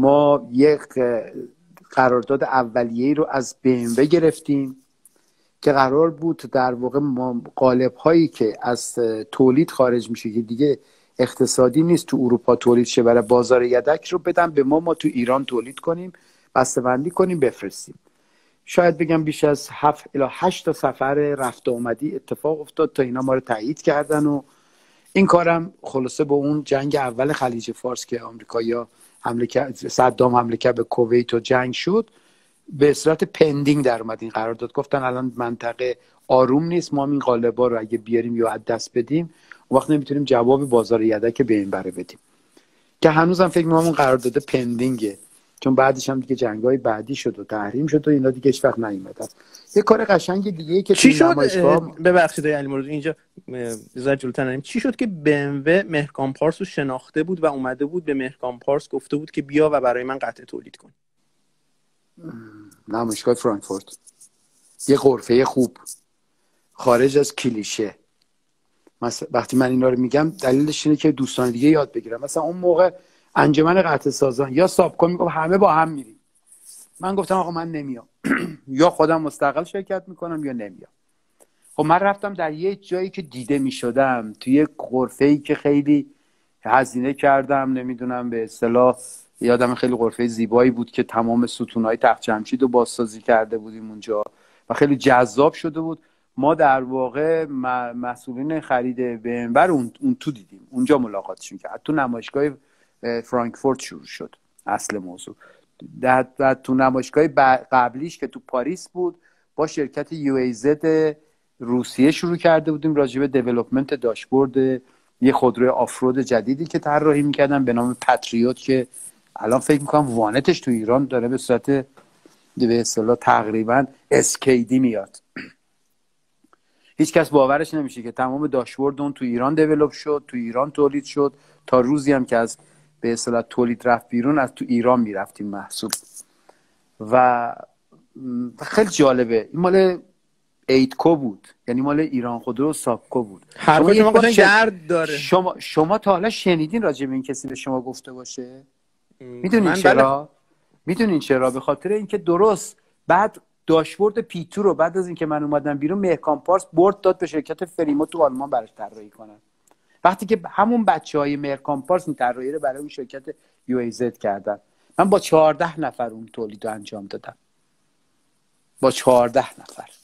ما یک قرارداد اولیه رو از BMW گرفتیم که قرار بود در واقع ما قالب هایی که از تولید خارج میشه که دیگه اقتصادی نیست تو اروپا تولید شه برای بازار یدک رو بدن به ما ما تو ایران تولید کنیم بسته‌بندی کنیم بفرستیم. شاید بگم بیش از هفت الی هشت تا سفر رفت آمدی اتفاق افتاد تا اینا ما رو تایید کردن و این کارم خلاصه به اون جنگ اول خلیج فارس که آمریکایی‌ها حمله صدام حمله کرد به کویت و جنگ شد. به صورت پندینگ در اومد این قرارداد. گفتن الان منطقه آروم نیست. ما این قالبا رو اگه بیاریم یا از دست بدیم وقت نمی‌تونیم جواب بازار یدک به این بره بدیم. که هنوزم فکر می‌کنم اون قرارداد پندینگه. چون بعدش هم دیگه جنگای بعدی شد و تحریم شد و اینا دیگه هیچ وقت نیومدن. یه کار قشنگ دیگه که چی شد؟ ببخشید علی مراد اینجا زر جلوتر چی شد که BMW مهرکان پارس رو شناخته بود و اومده بود به مهرکان پارس گفته بود که بیا و برای من قطع تولید کن؟ نمایشگاه فرانکفورت. یه قرفه خوب. خارج از کلیشه. مثلا وقتی من اینا رو میگم دلیلش اینه که دوستان دیگه یاد بگیرم مثلا اون موقع انجمن قطع سازان. یا سابکن می‌گفت همه با هم میریم. من گفتم آقا من نمیام. یا خودم مستقل شرکت می‌کنم یا نمیام. خب من رفتم در یه جایی که دیده می‌شدم توی قرفه ای که خیلی هزینه کردم نمی‌دونم به اصطلاح یادم خیلی قرفه زیبایی بود که تمام ستونهای تخت جمشید رو بازسازی کرده بودیم اونجا و خیلی جذاب شده بود. ما در واقع مسئولین خرید بنبر اون تو دیدیم. اونجا ملاقاتشون کرد. تو نمایشگاه فرانکفورت شروع شد اصل موضوع. در, در تو نمایشگاه قبلیش که تو پاریس بود با شرکت یو ای زد روسیه شروع کرده بودیم راجع به دیولپمنت داشبورد یه خودروی آفرود جدیدی که طراحی می‌کردن به نام پتریوت که الان فکر می‌کنم وانتش تو ایران داره به صورت به اصطلاح تقریبا اسکیدی میاد. هیچ کس باورش نمیشه که تمام داشبورد اون تو ایران دیولپ شد تو ایران تولید شد تا روزی هم که از به اصطلاح تولید رفت بیرون از تو ایران می‌رفتیم محصول و خیلی جالبه این مال ایدکو بود یعنی مال ایران خودرو و سابکو بود. شما, شما گرد داره. شما شما تا حالا شنیدین راجع به این کسی به شما گفته باشه؟ می‌دونین چرا؟ می‌دونین چرا؟ به خاطر اینکه درست بعد داشبورد پیتو رو بعد از اینکه من اومدم بیرون مهکان پارس برد داد به شرکت فریمو تو آلمان براش طراحی کنن وقتی که همون بچه های مهرکان پارس این طراحی رو برای اون شرکت یو ای زد کردن. من با چهارده نفر اون تولید رو انجام دادم. با چهارده نفر.